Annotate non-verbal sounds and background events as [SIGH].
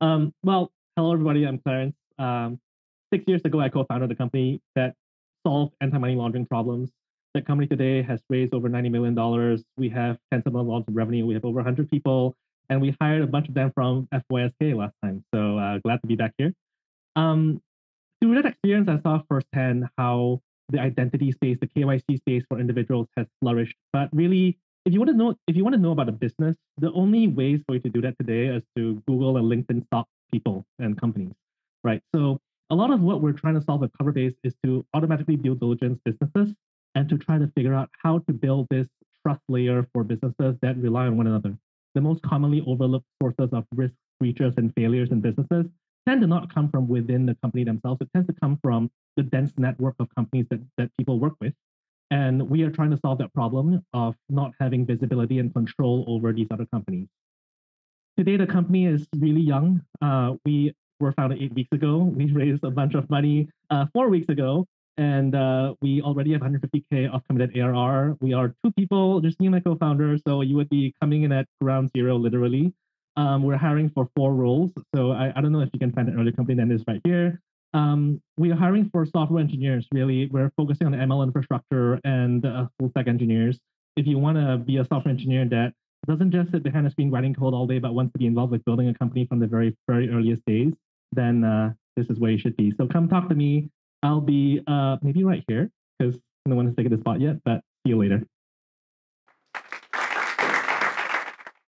Um, well, hello everybody. I'm Clarence. Um, six years ago, I co-founded a company that solved anti-money laundering problems. That company today has raised over $90 million. We have tens of millions of revenue. We have over 100 people, and we hired a bunch of them from FYSK last time. So uh, glad to be back here. Um, through that experience, I saw firsthand how the identity space, the KYC space for individuals has flourished. But really, if you want to know, if you want to know about a business, the only ways for you to do that today is to Google and LinkedIn stock people and companies, right? So a lot of what we're trying to solve at Coverbase is to automatically due diligence businesses and to try to figure out how to build this trust layer for businesses that rely on one another. The most commonly overlooked sources of risk, breaches, and failures in businesses tend to not come from within the company themselves. It tends to come from the dense network of companies that, that people work with. And we are trying to solve that problem of not having visibility and control over these other companies. Today, the company is really young. Uh, we were founded eight weeks ago. We [LAUGHS] raised a bunch of money uh, four weeks ago, and uh, we already have 150K of committed ARR. We are two people, just me and my co-founder, so you would be coming in at ground zero, literally. Um, we're hiring for four roles. So I, I don't know if you can find an earlier company than this right here. Um, we are hiring for software engineers, really. We're focusing on ML infrastructure and uh, full stack engineers. If you want to be a software engineer that doesn't just sit behind a screen writing code all day, but wants to be involved with building a company from the very, very earliest days, then uh, this is where you should be. So come talk to me. I'll be uh, maybe right here because no one has taken the spot yet, but see you later.